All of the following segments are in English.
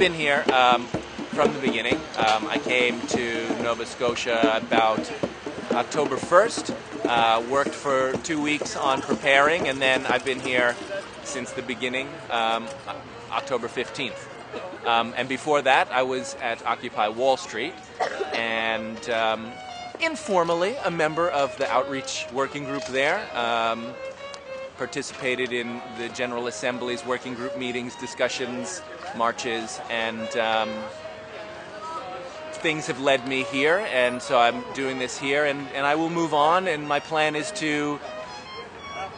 Been here um, from the beginning. Um, I came to Nova Scotia about October 1st, uh, worked for two weeks on preparing, and then I've been here since the beginning, um, October 15th. Um, and before that, I was at Occupy Wall Street and um, informally a member of the outreach working group there. Um, participated in the General Assembly's working group meetings, discussions, marches, and um, things have led me here. And so I'm doing this here, and, and I will move on. And my plan is to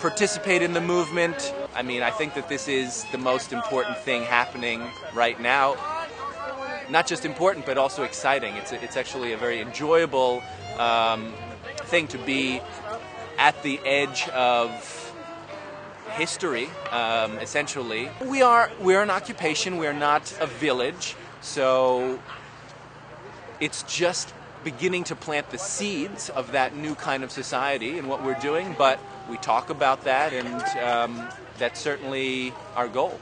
participate in the movement. I mean, I think that this is the most important thing happening right now. Not just important, but also exciting. It's, a, it's actually a very enjoyable um, thing to be at the edge of history, um, essentially. We are we're an occupation. We're not a village, so it's just beginning to plant the seeds of that new kind of society and what we're doing. But we talk about that, and um, that's certainly our goal.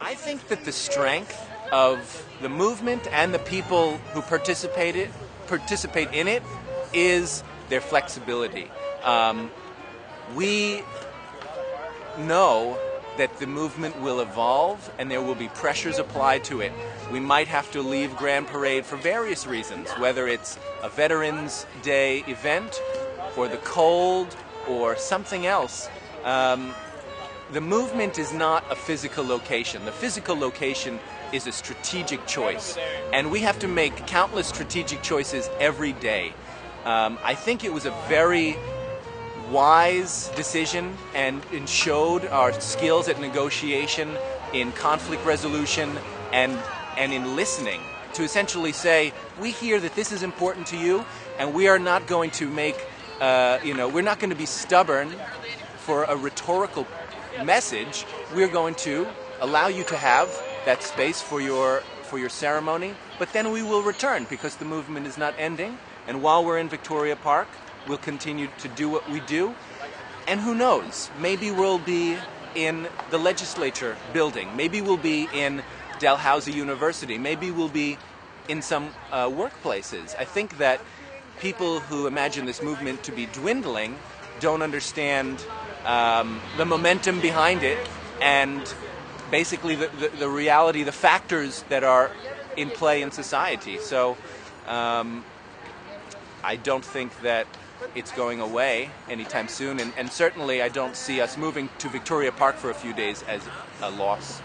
I think that the strength of the movement and the people who participate it, participate in it is their flexibility. Um, we know that the movement will evolve and there will be pressures applied to it. We might have to leave Grand Parade for various reasons, whether it's a Veterans Day event or the cold or something else. Um, the movement is not a physical location. The physical location is a strategic choice. And we have to make countless strategic choices every day. Um, I think it was a very wise decision and, and showed our skills at negotiation, in conflict resolution, and, and in listening to essentially say, we hear that this is important to you, and we are not going to make, uh, you know, we're not going to be stubborn for a rhetorical message. We're going to allow you to have that space for your for your ceremony, but then we will return because the movement is not ending. And while we're in Victoria Park, we'll continue to do what we do. And who knows? Maybe we'll be in the legislature building. Maybe we'll be in Dalhousie University. Maybe we'll be in some uh, workplaces. I think that people who imagine this movement to be dwindling don't understand um, the momentum behind it and basically the, the, the, reality, the factors that are in play in society. So um, I don't think that it's going away anytime soon, and, and certainly I don't see us moving to Victoria Park for a few days as a loss.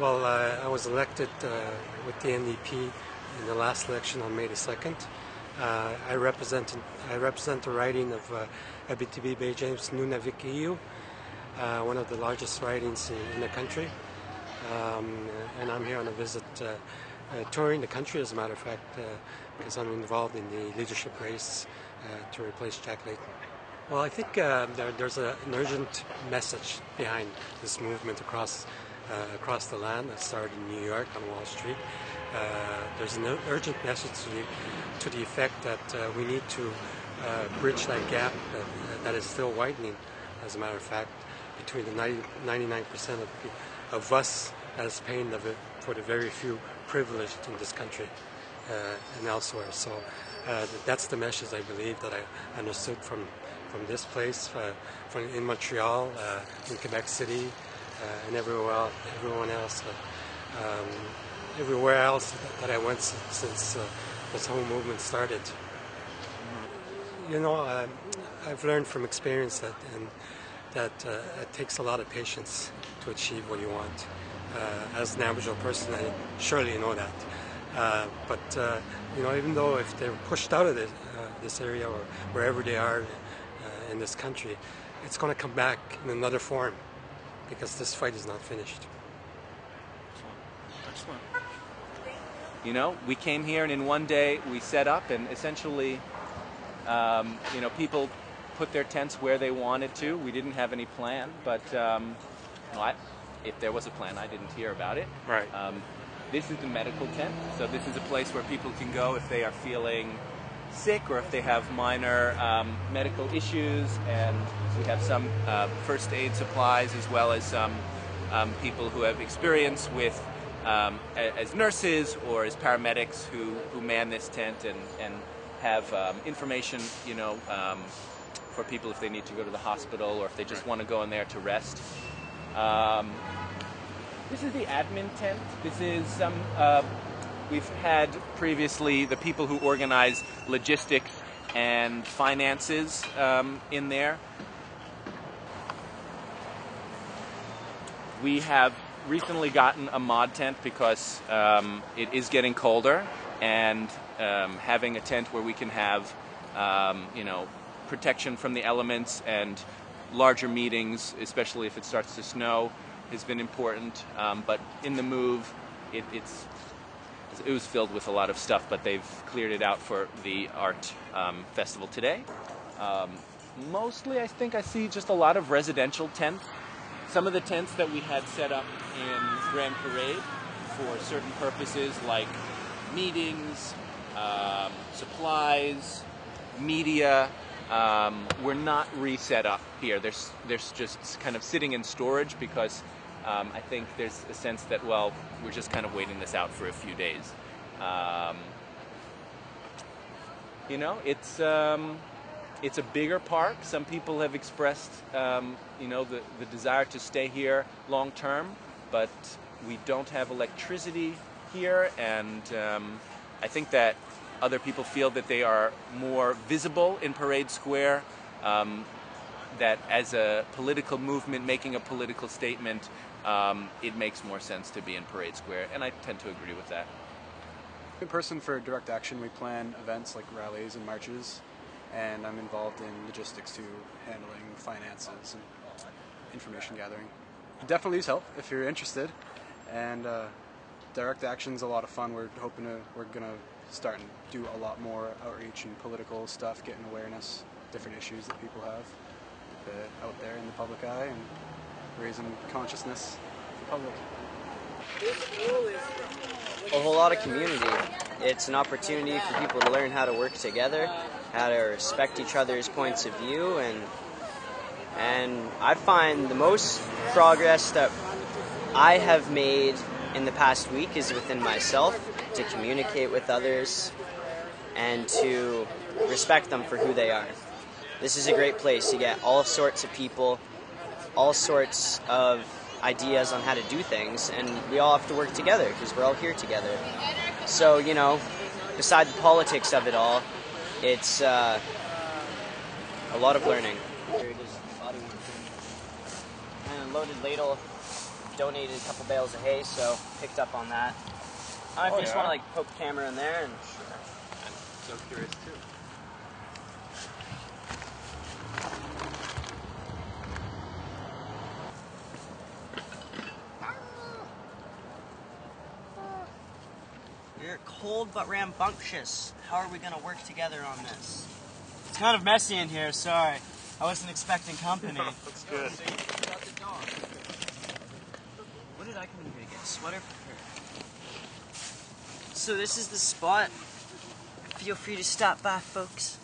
Well, uh, I was elected uh, with the NDP in the last election on May the 2nd. Uh, I represent I represent the riding of uh, Abitibi Baie-James Nunavik Eeyou, uh, one of the largest ridings in, the country. Um, and I'm here on a visit uh, uh, touring the country, as a matter of fact, uh, because I'm involved in the leadership race to replace Jack Layton. Well, I think there, there's a, an urgent message behind this movement across uh, across the land that started in New York on Wall Street. Uh, there's an urgent message to the, to the effect that uh, we need to bridge that gap that, that is still widening, as a matter of fact, between the 90, 99% of, of us as paying for the very few privileged in this country uh, and elsewhere. So uh, that's the message I believe that I understood from from this place, uh, from in Montreal, uh, in Quebec City, uh, and everywhere everyone else, uh, um, everywhere else that I went since this whole movement started. You know, I've learned from experience that and that it takes a lot of patience to achieve what you want uh, as an Aboriginal person, I surely know that. Uh, but uh, you know, even though if they're pushed out of this, uh, this area or wherever they are uh, in this country, it's going to come back in another form because this fight is not finished. Excellent. You know, we came here and in one day we set up and essentially, um, you know, people put their tents where they wanted to. We didn't have any plan, but um, I, if there was a plan, I didn't hear about it. Right. Um, this is the medical tent, so this is a place where people can go if they are feeling sick or if they have minor um, medical issues, and we have some uh, first aid supplies as well as some um, people who have experience with um, a- as nurses or as paramedics who, who man this tent and, and have um, information, you know, um, for people if they need to go to the hospital or if they just want to go in there to rest. Um, this is the admin tent. This is some. Uh, we've had previously the people who organize logistics and finances um, in there. We have recently gotten a mod tent because um, it is getting colder, and um, having a tent where we can have, um, you know, protection from the elements and larger meetings, especially if it starts to snow, has been important. Um, but in the move, it, it's it was filled with a lot of stuff, but they've cleared it out for the art um, festival today. Um, mostly, I think I see just a lot of residential tents. Some of the tents that we had set up in Grand Parade for certain purposes, like meetings, um, supplies, media, um, were not reset up here. They're, they're just kind of sitting in storage because um, I think there's a sense that, well, we're just kind of waiting this out for a few days. Um, you know, it's um, it's a bigger park. Some people have expressed, um, you know, the, the desire to stay here long term, but we don't have electricity here, and um, I think that other people feel that they are more visible in Parade Square. Um, that as a political movement making a political statement, um, it makes more sense to be in Parade Square, and I tend to agree with that. In person for direct action, we plan events like rallies and marches, and I'm involved in logistics too, handling finances and information gathering. Definitely use help if you're interested, and uh, direct action's a lot of fun. We're hoping to we're gonna start and do a lot more outreach and political stuff, getting awareness, different issues that people have uh, out there in the public eye, and raising consciousness for the public. a whole lot of community. It's an opportunity for people to learn how to work together, how to respect each other's points of view, and and I find the most progress that I have made in the past week is within myself to communicate with others and to respect them for who they are. This is a great place. You get all sorts of people, all sorts of ideas on how to do things, and we all have to work together because we're all here together. So, you know, beside the politics of it all, it's uh, a lot of learning. And Loaded Ladle donated a couple bales of hay, so picked up on that. I don't know if Oh, just yeah? want to like poke the camera in there and I'm so curious too. We're cold but rambunctious. How are we going to work together on this? It's kind of messy in here, sorry. I wasn't expecting company. That's good. What did I come in here to get? Sweater. So this is the spot. Feel free to stop by, folks.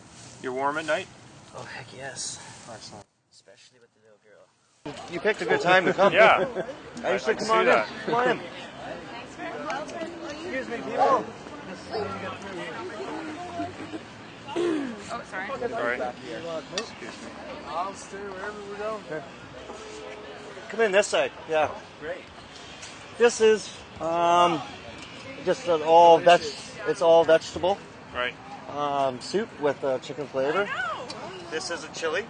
You're warm at night? Oh, heck yes. Excellent. Especially with the little girl. You picked a good time to come. Yeah. I I said, can come on see in. that. Come on in. Excuse me, people. Oh, sorry. All right. Excuse me. I'll stay wherever we're going. Come in this side. Yeah. Great. This is um, just an all veg. It's all vegetable Right. um, soup with uh, chicken flavor. This is a chili.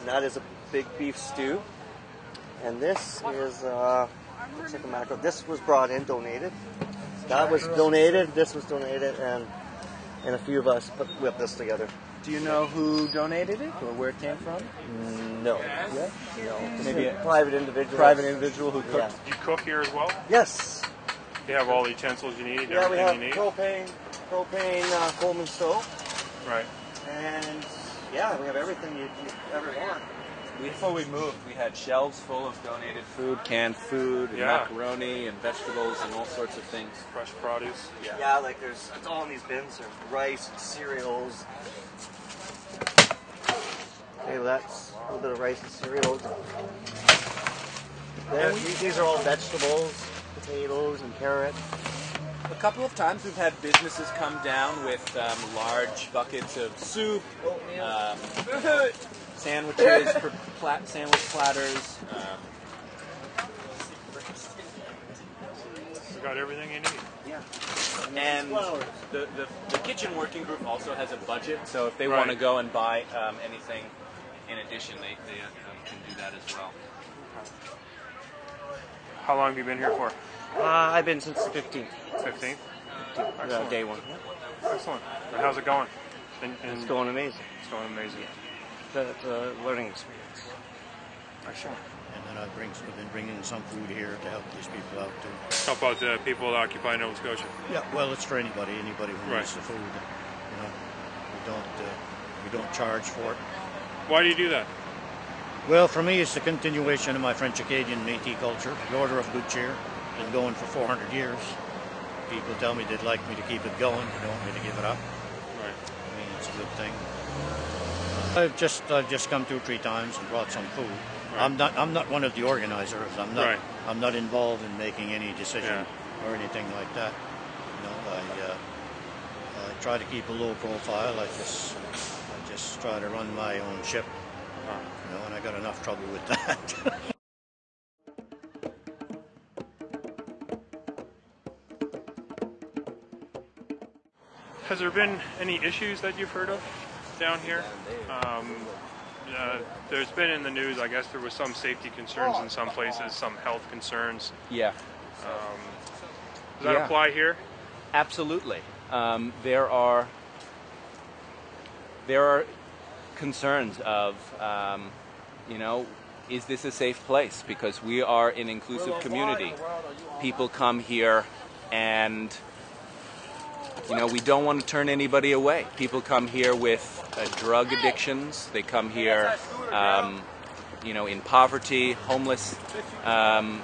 And that is a big beef stew. And this is uh, chicken mackerel. This was brought in, donated. That was donated. This was donated, and and a few of us put whipped this together. Do you know who donated it or where it came from? No. Yeah. No. Maybe a a private individual. Private individual who cooked. Yeah. cooked. You cook here as well? Yes. You have all the utensils you need, Yeah, we everything have you need? propane, propane uh, Coleman stove, Right. and yeah, we have everything you, you ever want. before we moved, we had shelves full of donated food, canned food, and Yeah. macaroni, and vegetables, and all sorts of things. Fresh produce. Yeah, like there's it's all in these bins. There's rice and cereals. Okay, well, that's a little bit of rice and cereals. There, these- these are all vegetables, potatoes and carrots. A couple of times we've had businesses come down with um, large buckets of soup, um, sandwiches, per- plat- sandwich platters. Um, You got everything you need. Yeah. and the, the, the kitchen working group also has a budget, so if they Right. want to go and buy um, anything in addition, they, they um, can do that as well. How long have you been here for? Uh, I've been since the 15th, 15? uh, Excellent. day one. Excellent. And how's it going? And, and It's going amazing. It's going amazing. It's a learning experience. Excellent. And then I bring, I've been bringing some food here to help these people out too. How about the people that occupy Nova Scotia? Yeah, well, it's for anybody, anybody who Right. needs the food. You know, we don't, uh, we don't charge for it. Why do you do that? Well, for me, it's a continuation of my French Acadian Métis culture. The Order of Good Cheer, been going for 400 years. People tell me they'd like me to keep it going. They don't want me to give it up. Right. I mean, it's a good thing. I've just I've just come two three times and brought some food. Right. I'm not I'm not one of the organizers. I'm not Right. I'm not involved in making any decision Yeah. or anything like that. You know, I uh, I try to keep a low profile. I just I just try to run my own ship. You know, and I got enough trouble with that. Has there been any issues that you've heard of down here? Um, uh, there's been in the news, I guess there was some safety concerns in some places, some health concerns. Yeah. Does that Yeah. apply here? Absolutely. Um, there are there are concerns of um, you know is this a safe place because we are an inclusive community. People come here and you know we don't want to turn anybody away. People come here with uh, drug addictions. They come here um, you know in poverty, homeless. Um,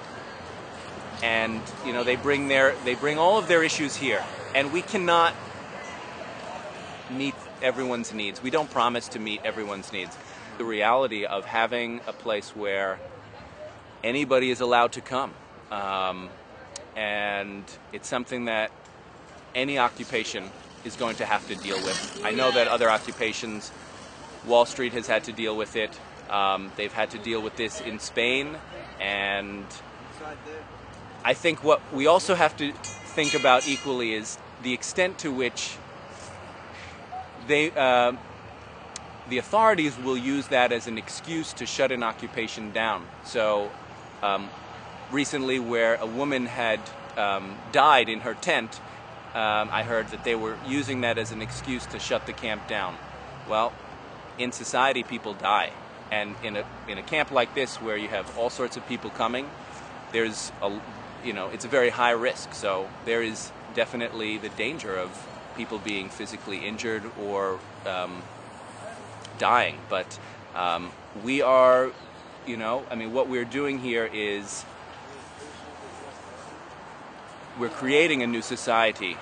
and you know they bring their they bring all of their issues here and we cannot meet everyone's needs. We don't promise to meet everyone's needs. The reality of having a place where anybody is allowed to come um, and it's something that any occupation is going to have to deal with. I know that other occupations wall street has had to deal with it. Um, they've had to deal with this in spain and I think what we also have to think about equally is the extent to which they, uh, the authorities will use that as an excuse to shut an occupation down. So, um, recently, where a woman had um, died in her tent, um, I heard that they were using that as an excuse to shut the camp down. Well, in society, people die, and in a in a camp like this, where you have all sorts of people coming, there's a you know it's a very high risk so there is definitely the danger of people being physically injured or um, dying but um, we are you know i mean what we're doing here is we're creating a new society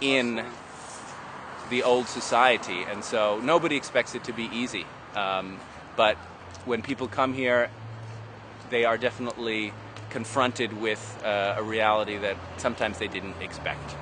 in the old society and so nobody expects it to be easy um, but when people come here they are definitely confronted with uh, a reality that sometimes they didn't expect.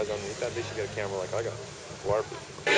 Has underneath that, they should get a camera like I got. Waterproof.